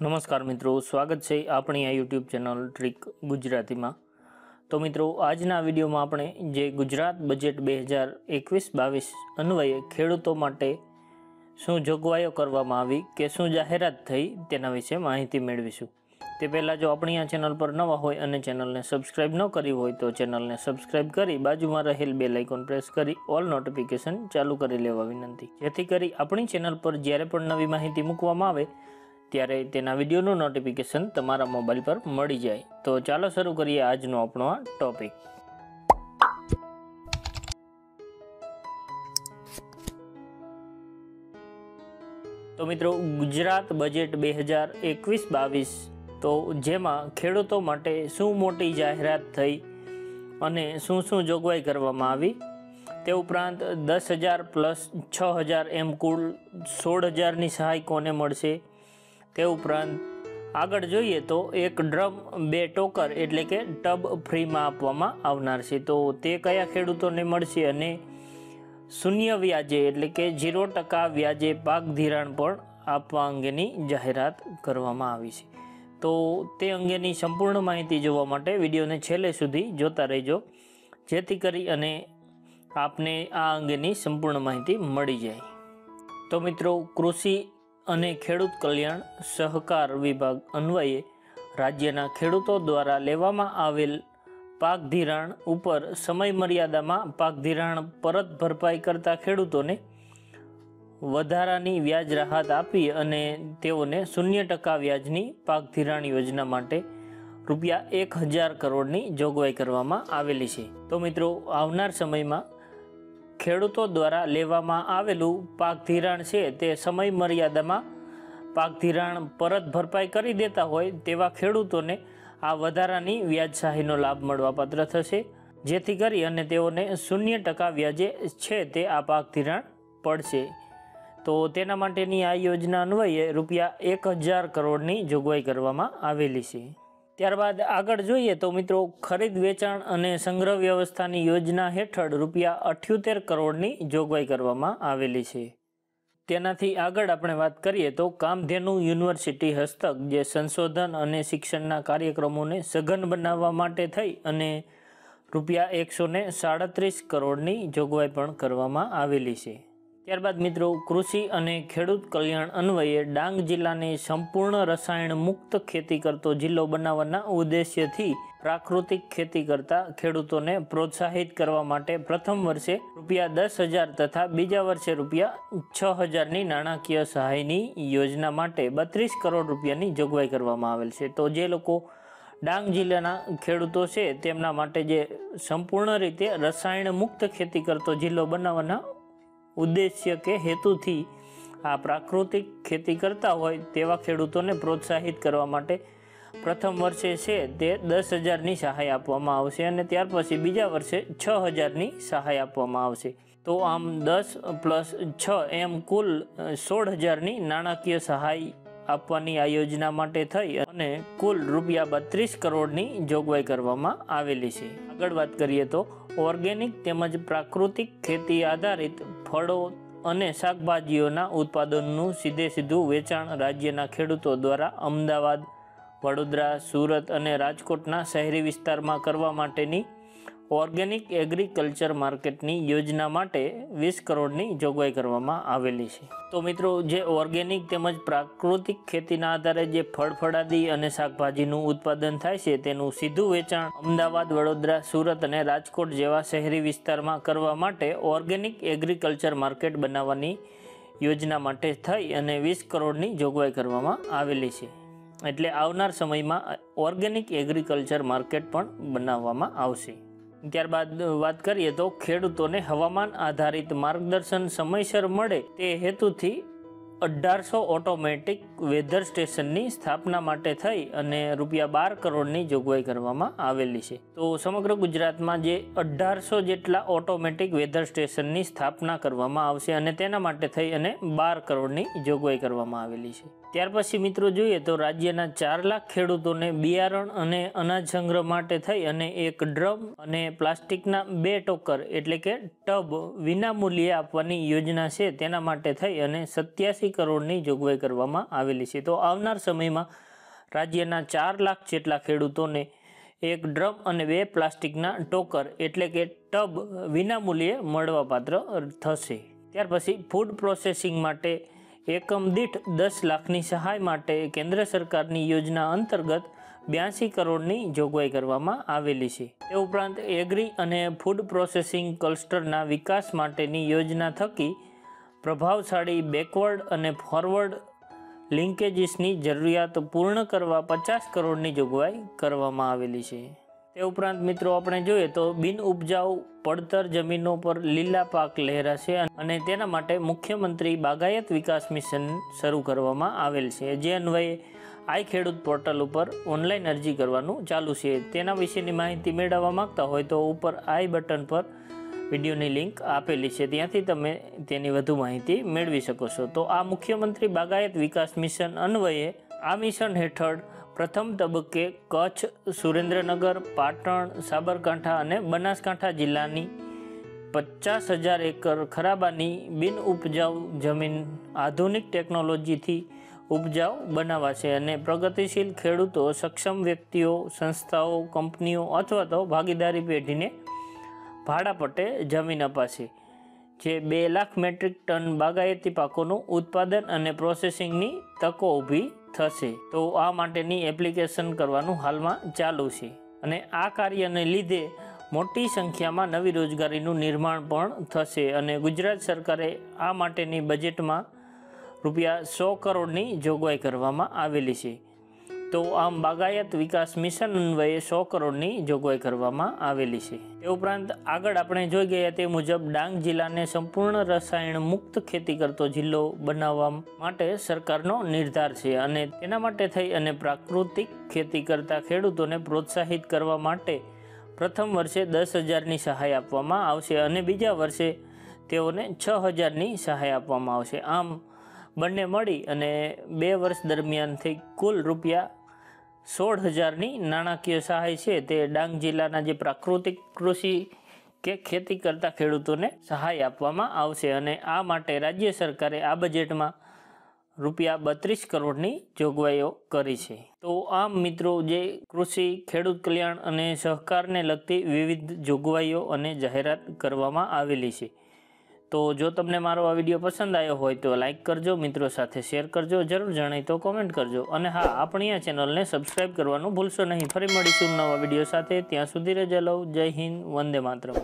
નમસ્કાર મિત્રો, સ્વાગત છે આપણી આ યુટ્યુબ ચેનલ ટ્રીક ગુજરાતીમાં. તો મિત્રો, આજના વિડીયોમાં આપણે જે ગુજરાત બજેટ બે હજાર એકવીસ બાવીસ અન્વયે ખેડૂતો માટે શું જોગવાઈઓ કરવામાં આવી કે શું જાહેરાત થઈ તેના વિશે માહિતી મેળવીશું. તે પહેલાં જો આપણી આ ચેનલ પર નવા હોય અને ચેનલને સબસ્ક્રાઇબ ન કરી હોય તો ચેનલને સબસ્ક્રાઇબ કરી બાજુમાં રહેલ બે લાઇકોન પ્રેસ કરી ઓલ નોટિફિકેશન ચાલુ કરી લેવા વિનંતી. જેથી કરી આપણી ચેનલ પર જ્યારે પણ નવી માહિતી મૂકવામાં આવે ત્યારે તેના વિડીયોનું નોટિફિકેશન તમારા મોબાઈલ પર મળી જાય. તો ચાલો શરૂ કરીએ આજનો આપણો આ ટોપિક તો મિત્રો, ગુજરાત બજેટ બે હજાર એકવીસ બાવીસ, તો જેમાં ખેડૂતો માટે શું મોટી જાહેરાત થઈ અને શું શું જોગવાઈ કરવામાં આવી, તે ઉપરાંત દસ હજાર પ્લસ છ હજાર એમ કુલ સોળ હજારની સહાય કોને મળશે તે ઉપરાંત આગળ જોઈએ તો એક ડ્રમ, બે ટોકર એટલે કે ટબ ફ્રીમાં આપવામાં આવનાર છે. તો તે કયા ખેડૂતોને મળશે અને શૂન્ય વ્યાજે એટલે કે ઝીરો ટકા વ્યાજે પાક ધિરાણ પણ આપવા અંગેની જાહેરાત કરવામાં આવી છે. તો તે અંગેની સંપૂર્ણ માહિતી જોવા માટે વિડીયોને છેલ્લે સુધી જોતા રહેજો, જેથી કરી અને આપને આ અંગેની સંપૂર્ણ માહિતી મળી જાય. તો મિત્રો, કૃષિ અને ખેડૂત કલ્યાણ સહકાર વિભાગ અન્વયે રાજ્યના ખેડૂતો દ્વારા લેવામાં આવેલ પાક ધિરાણ ઉપર સમય મર્યાદામાં પાક ધિરાણ પરત ભરપાઈ કરતા ખેડૂતોને વધારાની વ્યાજ રાહત આપી અને તેઓને શૂન્ય ટકા વ્યાજની પાક ધિરાણ યોજના માટે રૂપિયા એક હજાર કરોડની જોગવાઈ કરવામાં આવેલી છે. તો મિત્રો, આવનાર સમયમાં ખેડૂતો દ્વારા લેવામાં આવેલું પાક ધિરાણ છે તે સમય મર્યાદામાં પાક ધિરાણ પરત ભરપાઈ કરી દેતા હોય તેવા ખેડૂતોને આ વધારાની વ્યાજશાહીનો લાભ મળવાપાત્ર થશે. જેથી કરી અને તેઓને શૂન્ય ટકા વ્યાજે છે તે આ પાક ધિરાણ પડશે. તો તેના માટેની આ યોજના અન્વયે રૂપિયા એક હજાર કરોડની જોગવાઈ કરવામાં આવેલી છે. ત્યારબાદ આગળ જોઈએ તો મિત્રો, ખરીદ, વેચાણ અને સંગ્રહ વ્યવસ્થાની યોજના હેઠળ રૂપિયા અઠ્યોતેર કરોડની જોગવાઈ કરવામાં આવેલી છે. તેનાથી આગળ આપણે વાત કરીએ તો કામધેનુ યુનિવર્સિટી હસ્તક, જે સંશોધન અને શિક્ષણના કાર્યક્રમોને સઘન બનાવવા માટે થઈ અને રૂપિયા એકસો સાડત્રીસ કરોડની જોગવાઈ પણ કરવામાં આવેલી છે. ત્યારબાદ મિત્રો, કૃષિ અને ખેડૂત કલ્યાણ અન્વયે ડાંગ જિલ્લાને સંપૂર્ણ રસાયણ મુક્ત ખેતી કરતો જિલ્લો બનાવવાના ઉદ્દેશ્યથી પ્રાકૃતિક ખેતી કરતા ખેડૂતોને પ્રોત્સાહિત કરવા માટે પ્રથમ વર્ષે રૂપિયા દસ હજાર તથા બીજા વર્ષે રૂપિયા છ હજારની નાણાકીય સહાયની યોજના માટે બત્રીસ કરોડ રૂપિયાની જોગવાઈ કરવામાં આવેલ છે. તો જે લોકો ડાંગ જિલ્લાના ખેડૂતો છે, તેમના માટે જે સંપૂર્ણ રીતે રસાયણ મુક્ત ખેતી કરતો જિલ્લો બનાવવાના ઉદ્દેશ્ય કે હેતુથી આ પ્રાકૃતિક ખેતી કરતા હોય તેવા ખેડૂતોને પ્રોત્સાહિત કરવા માટે પ્રથમ વર્ષે છે તે દસ હજારની સહાય આપવામાં આવશે અને ત્યાર પછી બીજા વર્ષે છ હજારની સહાય આપવામાં આવશે. તો આમ દસ પ્લસ છ એમ કુલ સોળ હજારની નાણાકીય સહાય આપવાની આ યોજના માટે થઈ અને કુલ રૂપિયા બત્રીસ કરોડની જોગવાઈ કરવામાં આવેલી છે. આગળ વાત કરીએ તો ઓર્ગેનિક તેમજ પ્રાકૃતિક ખેતી આધારિત ફળો અને શાકભાજીઓના ઉત્પાદનનું સીધે સીધું વેચાણ રાજ્યના ખેડૂતો દ્વારા અમદાવાદ, વડોદરા, સુરત અને રાજકોટના શહેરી વિસ્તારમાં કરવા માટેની ઓર્ગેનિક એગ્રીકલ્ચર માર્કેટની યોજના માટે વીસ કરોડની જોગવાઈ કરવામાં આવેલી છે. તો મિત્રો, જે ઓર્ગેનિક તેમજ પ્રાકૃતિક ખેતીના આધારે જે ફળફળાદી અને શાકભાજીનું ઉત્પાદન થાય છે, તેનું સીધું વેચાણ અમદાવાદ, વડોદરા, સુરત અને રાજકોટ જેવા શહેરી વિસ્તારમાં કરવા માટે ઓર્ગેનિક એગ્રીકલ્ચર માર્કેટ બનાવવાની યોજના માટે થઈ અને વીસ કરોડની જોગવાઈ કરવામાં આવેલી છે. એટલે આવનાર સમયમાં ઓર્ગેનિક એગ્રીકલ્ચર માર્કેટ પણ બનાવવામાં આવશે. ત્યારબાદ વાત કરીએ તો ખેડૂતોને હવામાન આધારિત માર્ગદર્શન સમયસર મળે તે હેતુથી અઢારસો ઓટોમેટિક વેધર સ્ટેશનની સ્થાપના માટે થઈ અને રૂપિયા બાર કરોડની જોગવાઈ કરવામાં આવેલી છે. તો સમગ્ર ગુજરાતમાં જે અઢારસો જેટલા ઓટોમેટિક વેધર સ્ટેશનની સ્થાપના કરવામાં આવશે અને તેના માટે થઈ અને બાર કરોડની જોગવાઈ કરવામાં આવેલી છે. ત્યાર પછી મિત્રો જોઈએ તો રાજ્યના ચાર લાખ ખેડૂતોને બિયારણ અને અનાજ સંગ્રહ માટે થઈ અને એક ડ્રમ અને પ્લાસ્ટિકના બે ટોકર એટલે કે ટબ વિનામૂલ્યે આપવાની યોજના છે તેના માટે થઈ અને સત્યાસી બ્યાસી કરોડની જોગવાઈ કરવામાં આવેલી છે. તો આવનાર સમયમાં રાજ્યના ચાર લાખ જેટલા ખેડૂતોને એક ડ્રમ અને બે પ્લાસ્ટિકના ટોકર એટલે કે ટબ વિનામૂલ્યે મળવાપાત્ર થશે. ત્યાર પછી ફૂડ પ્રોસેસિંગ માટે એકમ દીઠ દસ લાખની સહાય માટે કેન્દ્ર સરકારની યોજના અંતર્ગત બ્યાસી કરોડની જોગવાઈ કરવામાં આવેલી છે. તે ઉપરાંત એગ્રી અને ફૂડ પ્રોસેસિંગ ક્લસ્ટરના વિકાસ માટેની યોજના થકી પ્રભાવશાળી બેકવર્ડ અને ફોરવર્ડ લિંકેજીસની જરૂરિયાત પૂર્ણ કરવા પચાસ કરોડની જોગવાઈ કરવામાં આવેલી છે. તે ઉપરાંત મિત્રો આપણે જોઈએ તો બિન ઉપજાઉ પડતર જમીનો પર લીલા પાક લહેરાશે અને તેના માટે મુખ્યમંત્રી બાગાયત વિકાસ મિશન શરૂ કરવામાં આવેલ છે. જે અન્વયે આઈ ખેડૂત પોર્ટલ ઉપર ઓનલાઈન અરજી કરવાનું ચાલુ છે. તેના વિશેની માહિતી મેળવવા માંગતા હોય તો ઉપર આઈ બટન પર વિડીયોની લિંક આપેલી છે. ત્યાંથી તમે તેની વધુ માહિતી મેળવી શકો છો. તો આ મુખ્યમંત્રી બાગાયત વિકાસ મિશન અન્વયે આ મિશન હેઠળ પ્રથમ તબક્કે કચ્છ, સુરેન્દ્રનગર, પાટણ, સાબરકાંઠા અને બનાસકાંઠા જિલ્લાની પચાસ હજાર એકર ખરાબાની બિન ઉપજાઉ જમીન આધુનિક ટેકનોલોજીથી ઉપજાઉ બનાવાશે અને પ્રગતિશીલ ખેડૂતો, સક્ષમ વ્યક્તિઓ, સંસ્થાઓ, કંપનીઓ અથવા તો ભાગીદારી પેઢીને ભાડાપટ્ટે જમીન અપાશે, જે બે લાખ મેટ્રિક ટન બાગાયતી પાકોનું ઉત્પાદન અને પ્રોસેસિંગની તકો ઊભી થશે. તો આ માટેની એપ્લિકેશન કરવાનું હાલમાં ચાલુ છે અને આ કાર્યને લીધે મોટી સંખ્યામાં નવી રોજગારીનું નિર્માણ પણ થશે અને ગુજરાત સરકારે આ માટેની બજેટમાં રૂપિયા સો કરોડની જોગવાઈ કરવામાં આવેલી છે. તો આમ બાગાયત વિકાસ મિશન અન્વયે સો કરોડની જોગવાઈ કરવામાં આવેલી છે. તે ઉપરાંત આગળ આપણે જોઈ ગયા તે મુજબ ડાંગ જિલ્લાને સંપૂર્ણ રસાયણ મુક્ત ખેતી કરતો જિલ્લો બનાવવા માટે સરકારનો નિર્ધાર છે અને તેના માટે થઈ અને પ્રાકૃતિક ખેતી કરતા ખેડૂતોને પ્રોત્સાહિત કરવા માટે પ્રથમ વર્ષે દસ હજારની સહાય આપવામાં આવશે અને બીજા વર્ષે તેઓને છ હજારની સહાય આપવામાં આવશે. આમ બંને મળી અને બે વર્ષ દરમિયાનથી કુલ રૂપિયા સોળ હજારની નાણાકીય સહાય છે. તે ડાંગ જિલ્લાના જે પ્રાકૃતિક કૃષિ કે ખેતી કરતા ખેડૂતોને સહાય આપવામાં આવશે અને આ માટે રાજ્ય સરકારે આ બજેટમાં રૂપિયા બત્રીસ કરોડની જોગવાઈઓ કરી છે. તો આમ મિત્રો, જે કૃષિ, ખેડૂત કલ્યાણ અને સહકારને લગતી વિવિધ જોગવાઈઓ અને જાહેરાત કરવામાં આવેલી છે. તો જો તમને મારો આ વીડિયો પસંદ આવ્યો હોય તો લાઇક કરજો, મિત્રો સાથે શેર કરજો, જરૂર જણાય તો કોમેન્ટ કરજો. અને હા, આપણી આ ચેનલને સબસ્ક્રાઈબ કરવાનું ભૂલશો નહીં. ફરી મળીશું નવા વીડિયો સાથે. ત્યાં સુધી રજા લઉં. જય હિન્દ. વંદે માતરમ.